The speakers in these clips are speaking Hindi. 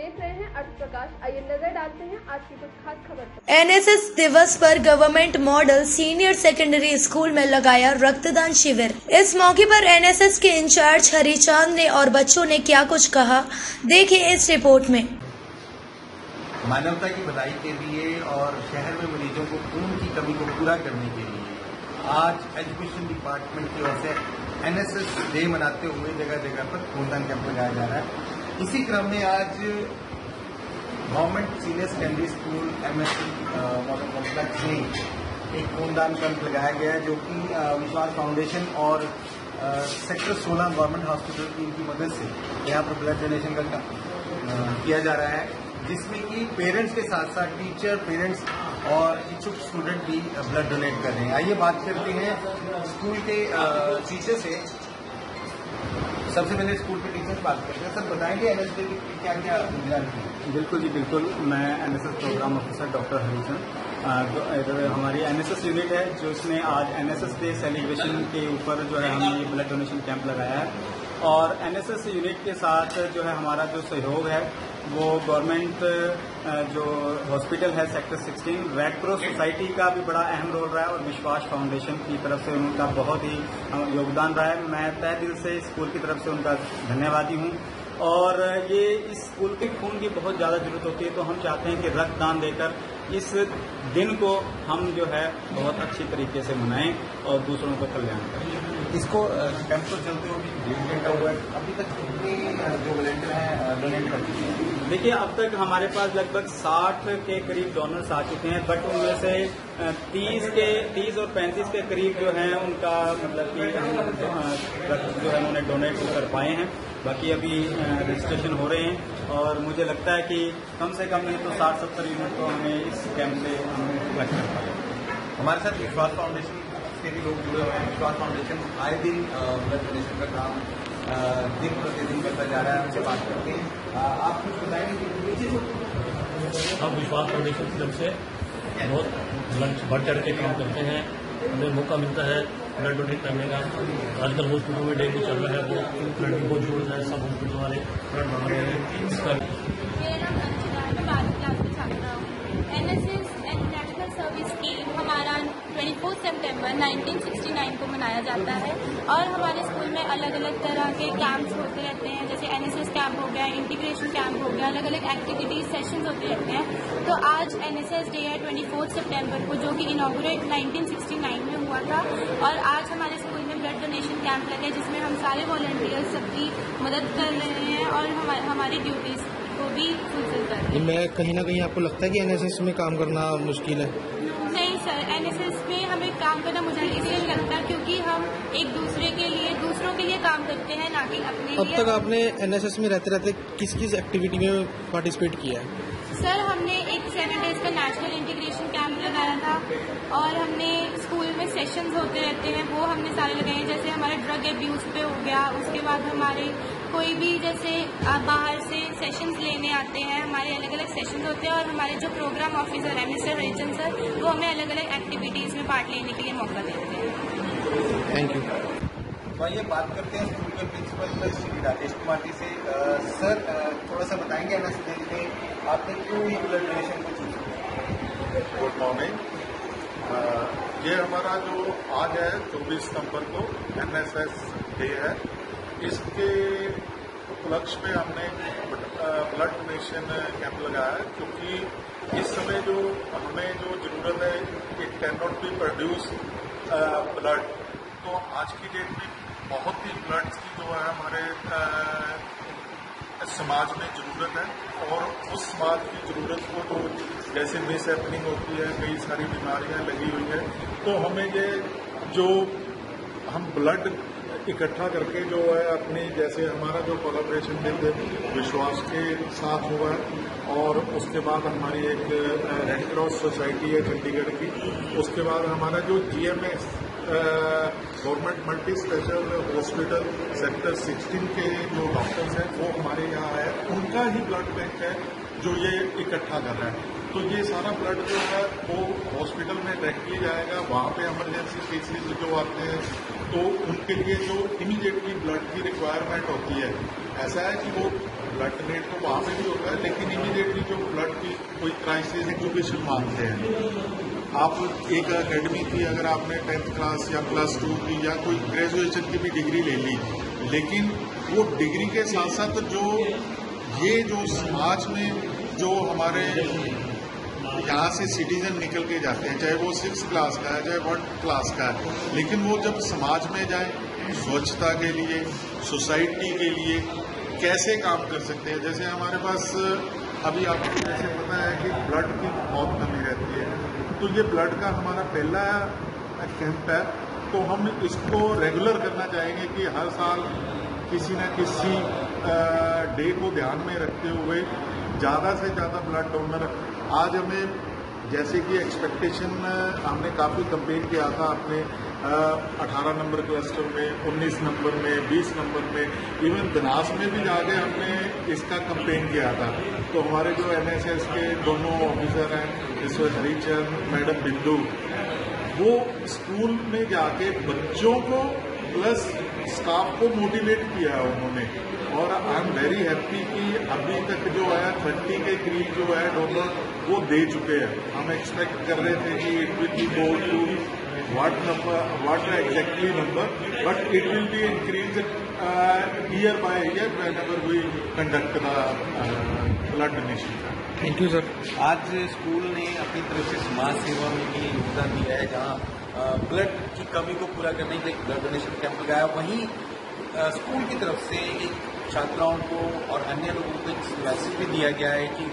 देख रहे हैं। अर्थ प्रकाश आइए नज़र डालते हैं। आज की कुछ खास खबर पर। एनएसएस दिवस पर government model senior secondary school में लगाया रक्तदान शिविर। इस मौके पर एनएसएस के इंचार्ज हरिचांद ने और बच्चों ने क्या कुछ कहा देखिए इस रिपोर्ट में। मानवता की भलाई के लिए और शहर में मरीजों को खून की कमी को पूरा करने के लिए आज एजुकेशन डिपार्टमेंट की ओर से एनएसएस डे मनाते हुए जगह जगह पर खूनदान कैंप लगाया जा रहा है। इसी क्रम में आज government senior secondary school MSC model complex में एक खूनदान कैंप लगाया गया है, जो कि विश्वास फाउंडेशन और सेक्टर 16 गवर्नमेंट हॉस्पिटल की इनकी मदद से यहाँ पर ब्लड डोनेशन का किया जा रहा है, जिसमें कि पेरेंट्स के साथ साथ टीचर, पेरेंट्स और इच्छुक स्टूडेंट भी ब्लड डोनेट कर रहे हैं। आइए बात करते हैं स्कूल के टीचर से। सबसे पहले स्कूल के टीचर बात करते हैं। सर, बताएँगे एनएसडी की क्या क्या बिल्कुल जी, बिल्कुल। मैं NSS program officer doctor Harichand हमारी एनएसएस यूनिट है, जो इसने आज एनएसएस डे सेलिब्रेशन के ऊपर जो है हमने ब्लड डोनेशन कैंप लगाया है। और एनएसएस यूनिट के साथ जो है हमारा जो सहयोग है, वो गवर्नमेंट जो हॉस्पिटल है सेक्टर 16 रेड क्रॉस सोसाइटी का भी बड़ा अहम रोल रहा है और विश्वास फाउंडेशन की तरफ़ से उनका बहुत ही योगदान रहा है। मैं तय दिल से स्कूल की तरफ़ से उनका धन्यवादी हूँ। और ये इस स्कूल के खून की बहुत ज़्यादा ज़रूरत होती है तो हम चाहते हैं कि रक्तदान देकर इस दिन को हम जो है बहुत अच्छी तरीके से मनाएँ और दूसरों का कल्याण करें। इसको कैंप को चलते हुए अभी तक कितने जो वॉलेंटियर हैं डोनेट कर चुके हैं? देखिए अब तक हमारे पास लगभग 60 के करीब डोनर्स आ चुके हैं बट उनमें से 30 के 30 और 35 के करीब जो हैं उनका मतलब कि जो है उन्होंने डोनेट कर पाए हैं। बाकी अभी रजिस्ट्रेशन हो रहे हैं और मुझे लगता है कि कम से कम नहीं तो साठ सत्तर यूनिट तो हमें इस कैंप से हमें कलेक्ट कर पाए हमारे साथ विश्वास फाउंडेशन के भी लोग जुड़े हुए हैं। विश्वास फाउंडेशन आए दिन ब्लड डोनेशन का काम दिन प्रतिदिन करता जा रहा है। उनसे बात करते हैं। आप कुछ बताएँगे हम विश्वास फाउंडेशन की तरफ़ से बहुत बढ़ चढ़ के काम करते हैं। हमें मौका मिलता है ब्लड डोनेट करने का आजकल हॉस्पिटलों में डेंगू चल रहा है वो ब्लड को बहुत रहा है, सब हॉस्पिटल वाले ब्लड बना रहे हैं। 24 सितंबर 1969 को मनाया जाता है। और हमारे स्कूल में अलग अलग तरह के कैंप्स होते रहते हैं, जैसे एनएसएस कैंप हो गया इंटीग्रेशन कैंप हो गया अलग अलग एक्टिविटीज़ सेशंस होते रहते हैं। तो आज एनएसएस डे है 24 सितंबर को, जो कि इनाग्रेट 1969 में हुआ था। और आज हमारे स्कूल में ब्लड डोनेशन कैंप लगे जिसमें हम सारे वॉल्टियर्स सबकी मदद कर रहे हैं और हमारी ड्यूटीज़ को भी फुलफिल कर रहे हैं। मैं कहीं ना कहीं आपको लगता है कि एनएसएस में काम करना मुश्किल है? एनएसएस में हमें काम करना मुझे इसलिए लगता है क्योंकि हम एक दूसरे के लिए दूसरों के लिए काम करते हैं ना कि अपने अब तक आपने एनएसएस में रहते रहते किस किस एक्टिविटी में पार्टिसिपेट किया है? सर हमने एक सेवन डेज़ का नेशनल इंटीग्रेशन कैंप लगाया था और हमने स्कूल में सेशंस होते रहते हैं वो हमने सारे लगाए जैसे हमारे ड्रग एब्यूज पे हो गया उसके बाद हमारे कोई भी जैसे बाहर से सेशंस लेने आते हैं हमारे अलग अलग सेशंस होते हैं और हमारे जो प्रोग्राम ऑफिसर है मिस्टर हरिचंद सर वो हमें अलग अलग एक्टिविटीज़ में पार्ट लेने के लिए मौका देते हैं। थैंक यू तो आइए बात करते हैं स्कूल के प्रिंसिपल श्री राकेश कुमार जी से। सर थोड़ा सा बताएँगे एम एस आपने क्यों ये ब्लड डोनेशन को चूज़ किया? गुड मॉर्निंग ये हमारा जो आज है चौबीस नवंबर को एनएसएस डे है। इसके उपलक्ष्य में हमने ब्लड डोनेशन कैंप लगाया है, क्योंकि इस समय जो हमें जो ज़रूरत है it can not be produce blood तो आज की डेट में बहुत ही ब्लड की जो है हमारे समाज में ज़रूरत है, और उस समाज की ज़रूरत को तो जैसे मिस हैपनिंग होती है, कई सारी बीमारियाँ लगी हुई है तो हमें ये जो हम ब्लड इकट्ठा करके जो है अपनी, जैसे हमारा जो कोलाब्रेशन विद विश्वास के साथ हुआ है। और उसके बाद हमारी एक रेड क्रॉस सोसाइटी है चंडीगढ़ की। उसके बाद हमारा जो GMS government multi special hospital sector 16 के जो डॉक्टर्स हैं, वो हमारे यहाँ है। उनका ही ब्लड बैंक है। जो ये इकट्ठा कर रहा है। तो ये सारा ब्लड जो है, वो हॉस्पिटल में डायरेक्टली जाएगा। वहाँ पे इमरजेंसी केसेस जो आते हैं तो उनके लिए जो इमीडिएटली ब्लड की रिक्वायरमेंट होती है। ऐसा है कि वो ब्लड डोनेट तो वहाँ पे भी होता है, लेकिन इमीडिएटली जो ब्लड की कोई क्राइसिस है जो एजुकेशन मांगते हैं। आप एक अकेडमी की अगर आपने टेंथ क्लास या प्लस टू की या कोई ग्रेजुएशन की भी डिग्री ले ली, लेकिन वो डिग्री के साथ साथ जो ये जो समाज में जो हमारे यहाँ से सिटीजन निकल के जाते हैं, चाहे वो सिक्स क्लास का है, चाहे वन क्लास का है, लेकिन वो जब समाज में जाए, स्वच्छता के लिए सोसाइटी के लिए, कैसे काम कर सकते हैं? जैसे हमारे पास, अभी आपको जैसे पता है कि ब्लड की बहुत कमी रहती है। तो ये ब्लड का हमारा पहला कैंप है तो हम इसको रेगुलर करना चाहेंगे कि हर साल किसी न किसी डे को ध्यान में रखते हुए ज़्यादा से ज़्यादा ब्लड डोनर आज हमें, जैसे कि एक्सपेक्टेशन हमने काफ़ी कंपेयर किया था अपने 18 नंबर क्लस्टर में 19 नंबर में 20 नंबर में इवन दनास में भी जाके हमने इसका कंपेन किया था। तो हमारे जो एनएसएस के दोनों ऑफिसर हैं ईश्वर हरिचंद मैडम बिंदु वो स्कूल में जाके बच्चों को प्लस स्टाफ को मोटिवेट किया है उन्होंने। और आई एम वेरी हैप्पी कि अभी तक जो है थर्टी के करीब जो है डॉलर वो दे चुके हैं। हम एक्सपेक्ट कर रहे थे कि it will be go to what number what exactly number but it will be increase year by year by year whenever conduct the uh, blood thank you sir आज स्कूल ने अपनी तरफ़ से समाज सेवा में भी योगदान दिया है जहाँ ब्लड की कमी को पूरा करने के लिए ब्लड डोनेशन कैंप लगाया। वहीं स्कूल की तरफ़ से एक छात्राओं को और अन्य लोगों को एक मैसेज भी दिया गया है कि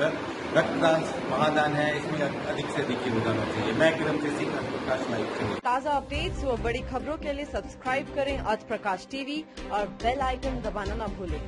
रक्तदान महादान है, इसमें अधिक से अधिक योगदान होना चाहिए। मैं किरण सिंह प्रकाश नाइक ताज़ा अपडेट्स व बड़ी खबरों के लिए सब्सक्राइब करें आज प्रकाश टीवी और बेल आइकन दबाना न भूलें।